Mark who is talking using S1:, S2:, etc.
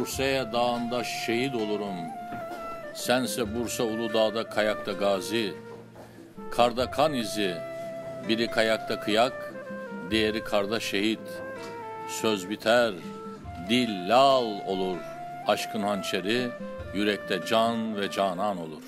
S1: Bursa'ya dağında şehit olurum. Sense Bursa Uludağ'da kayakta gazi. Karda kan izi, biri kayakta kıyak, diğeri karda şehit. Söz biter, dil lal olur. Aşkın hançeri yürekte can ve canan olur.